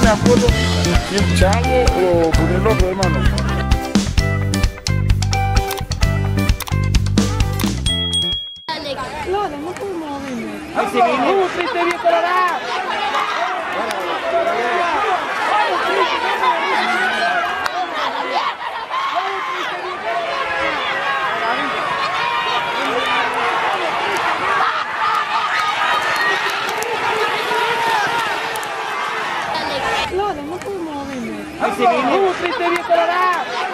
de acuerdo si el chavo o ponerlo de hermano. Lore, no te mueves. Triste bien colorado. Maximini. Rubens devia parar.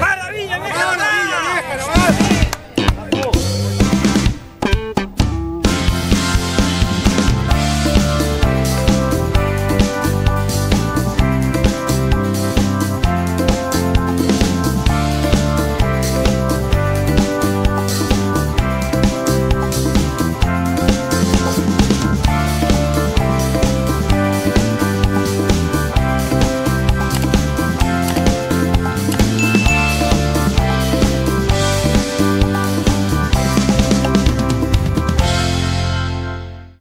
¡Maravilla, vieja! ¡Maravilla!